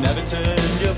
never turn your